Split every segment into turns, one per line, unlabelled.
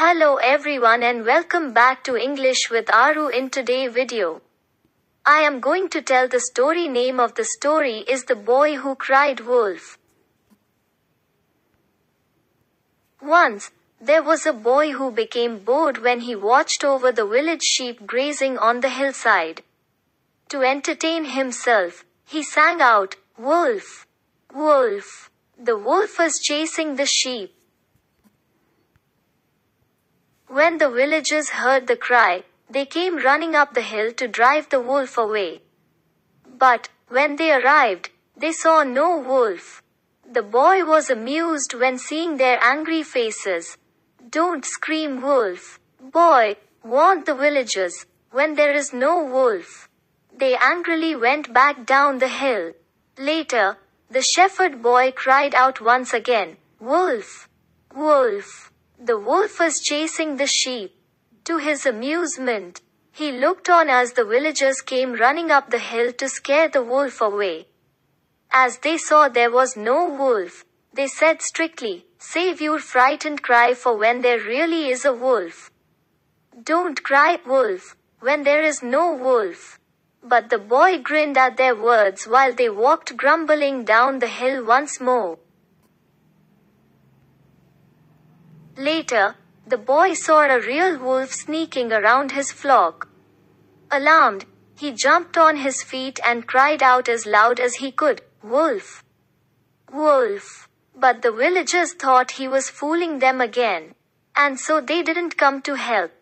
Hello everyone and welcome back to English with Aaru in today video. I am going to tell the story name of the story is The Boy Who Cried Wolf. Once, there was a boy who became bored when he watched over the village sheep grazing on the hillside. To entertain himself, he sang out, Wolf! Wolf! The wolf is chasing the sheep. When the villagers heard the cry, they came running up the hill to drive the wolf away. But, when they arrived, they saw no wolf. The boy was amused when seeing their angry faces. Don't scream wolf. Boy, warned the villagers, when there is no wolf. They angrily went back down the hill. Later, the shepherd boy cried out once again, Wolf! Wolf! The wolf was chasing the sheep. To his amusement, he looked on as the villagers came running up the hill to scare the wolf away. As they saw there was no wolf, they said strictly, Save your frightened cry for when there really is a wolf. Don't cry, wolf, when there is no wolf. But the boy grinned at their words while they walked grumbling down the hill once more. Later, the boy saw a real wolf sneaking around his flock. Alarmed, he jumped on his feet and cried out as loud as he could, Wolf! Wolf! But the villagers thought he was fooling them again. And so they didn't come to help.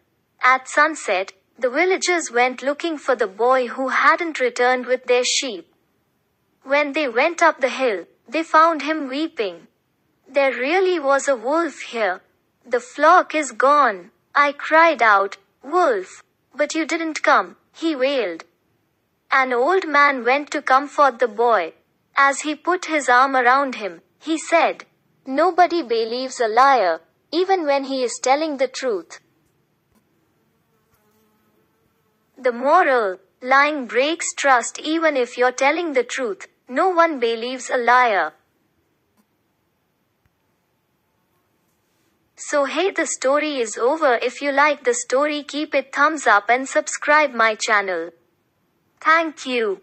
At sunset, the villagers went looking for the boy who hadn't returned with their sheep. When they went up the hill, they found him weeping. There really was a wolf here, the flock is gone. I cried out, Wolf, but you didn't come, he wailed. An old man went to comfort the boy. As he put his arm around him, he said, Nobody believes a liar, even when he is telling the truth. The moral, lying breaks trust even if you're telling the truth. No one believes a liar. So hey the story is over if you like the story keep it thumbs up and subscribe my channel. Thank you.